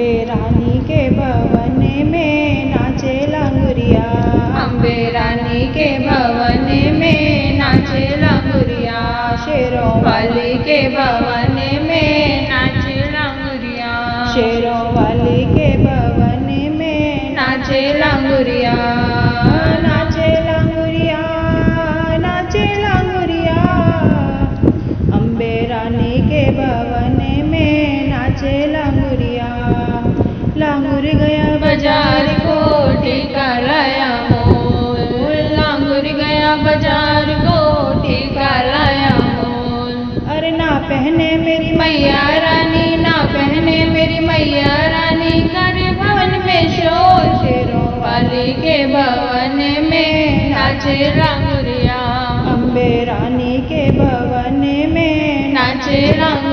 अम्बे रानी के भवन में नाचे लंगुरिया। अम्बे रानी के भवन में नाचे लंगुरिया। शेरों वाली के भवन में नाचे लंगुरिया। शेरों वाली के भवन में नाचे लंगुरिया। मैया रानी कर भवन में शोर शेरों वाली के भवन में नाचे अम्बे रानी के भवन में नाचे लांगुरिया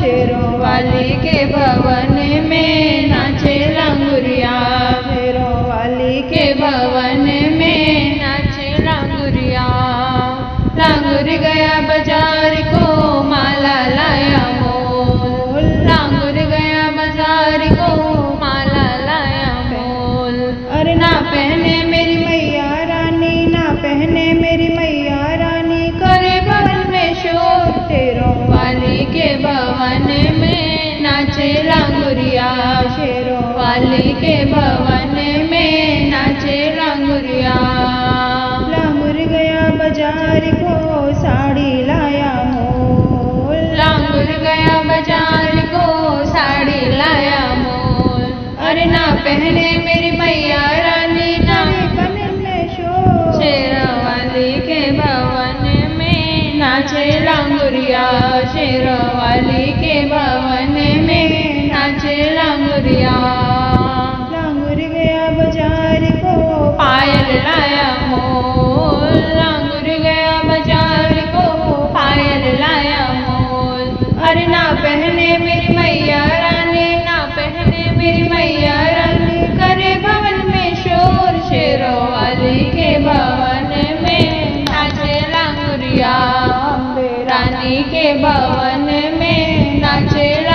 शोर वाली के भवन में नाचे लांगुरिया। शेरों वाली के भवन में नाचे लांगुरिया। लांगुर गया बाज़ार को माला लाया मोल। लांगुर गया बाज़ार को माला लाया मोल। अरे ना पहने वाली के भवन में नाचे लांगुरिया लांगुर गया बाज़ार को साड़ी लाया मोल। लांगुर गया बाज़ार को साड़ी लाया मोल। अरे ना पहने मेरी मैया रानी ना। बन में शोर। शेरा वाली के भवन में नाचे लांगुरिया शेरा वाली के भवन अरे ना पहने मेरी मैया रानी, ना पहने मेरी मैया करे भवन में शोर के भवन में। नाचे लांगुरिया रानी के भवन में। नाचे